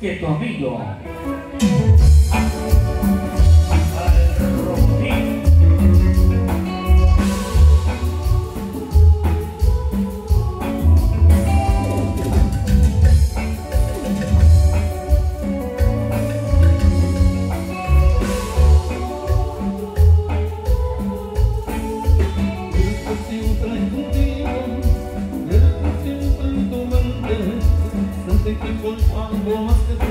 que tu amigo. Sentí que con algo más